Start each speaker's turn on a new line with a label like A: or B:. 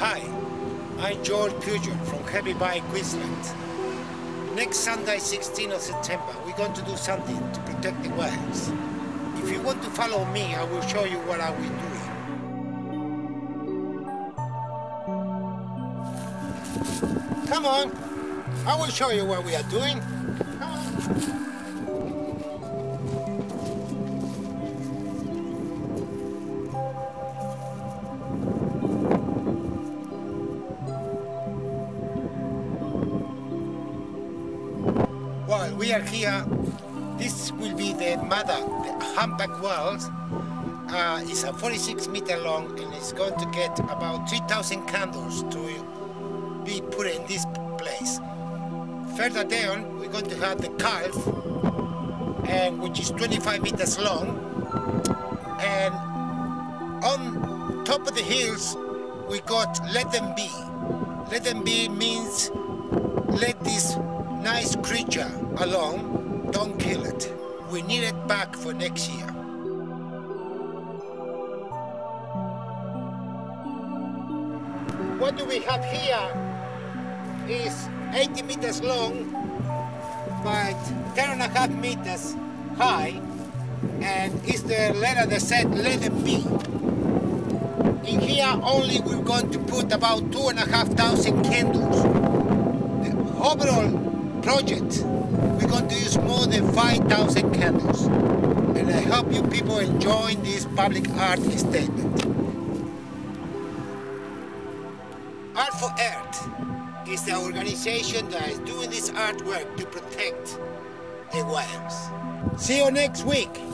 A: Hi, I'm Jorge Pujol from Hervey Bay, Queensland. Next Sunday, 16th of September, we're going to do something to protect the whales. If you want to follow me, I will show you what I will doing. Come on, I will show you what we are doing. We are here. This will be the mother, the humpback whales. Uh, it's a 46 meter long and it's going to get about 3,000 candles to be put in this place. Further down, we're going to have the calf, and which is 25 meters long. And on top of the hills, we got let them be. Let them be means let this nice creature alone, don't kill it. We need it back for next year. What do we have here is 80 meters long, but 10 and a half meters high, and is the letter that said let it be. In here only we're going to put about two and a half thousand candles. The overall project, we're going to use more than 5,000 candles. And I hope you people enjoy this public art statement. Art for Earth is the organization that is doing this artwork to protect the whales. See you next week.